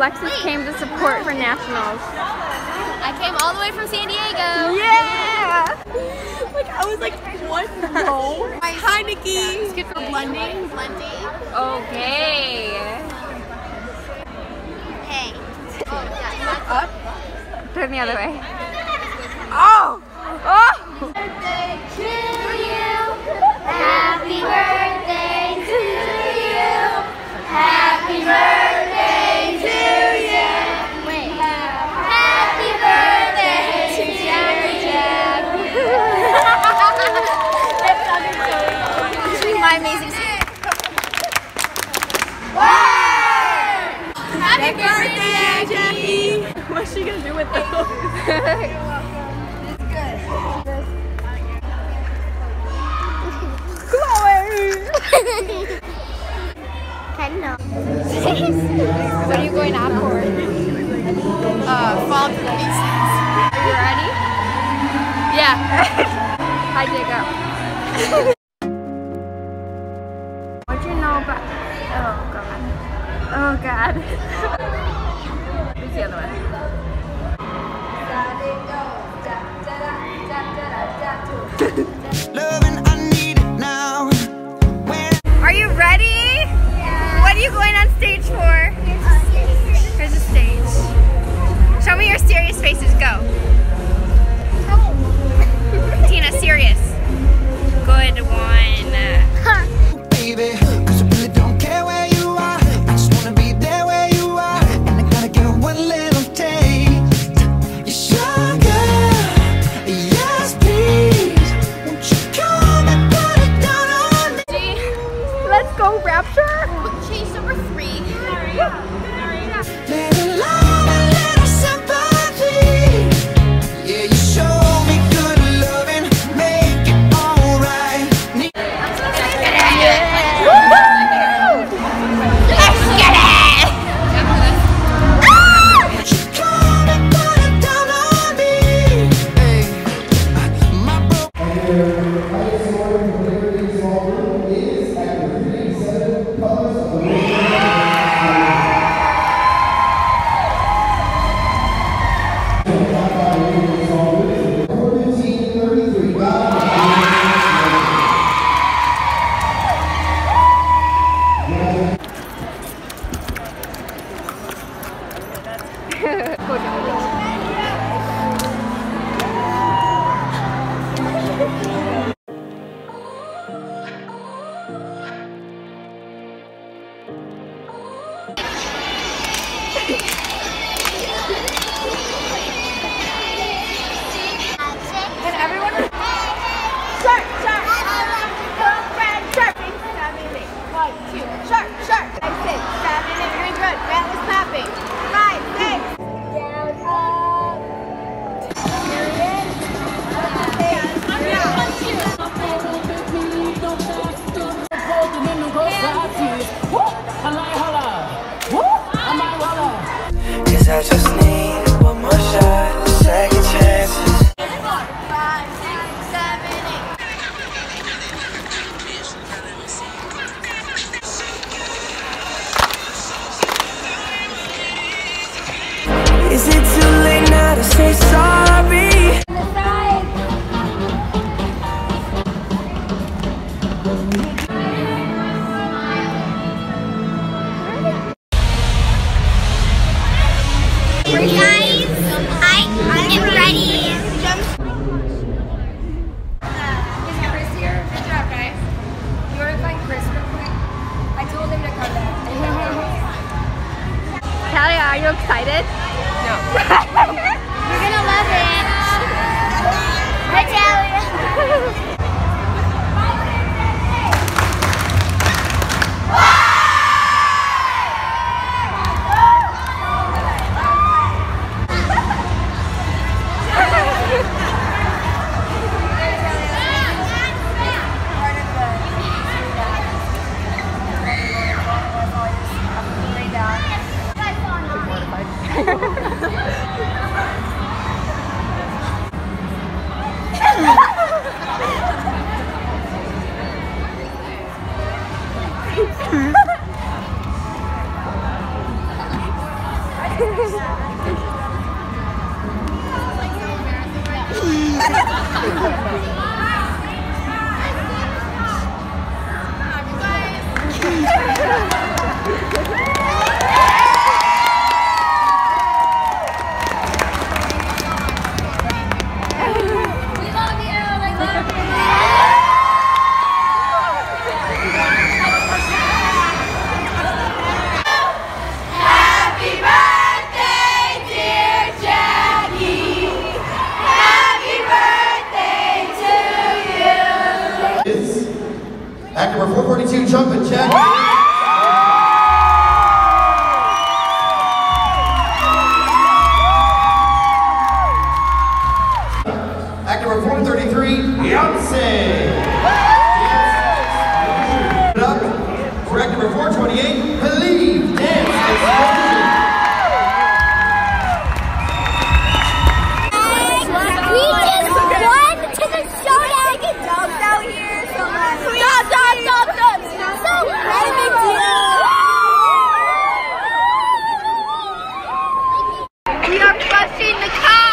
Alexis came to support for nationals. I came all the way from San Diego. Yeah! Like I was like, what? No. Hi, Nikki. It's good for blending. Blending. Okay. Hey. Oh, yeah. Up. Turn the other way. Oh! Oh! What's she gonna do with those? Hello. What are you going out for? Uh, fall to pieces. Are you ready? Yeah. Hi, Jacob. What'd you know about... Oh, God. Oh, God. Who's the other one? Loving, are you excited? No. You're gonna love it. Hi, Talia. We ハハハハ! 442, Jumpin' in the car.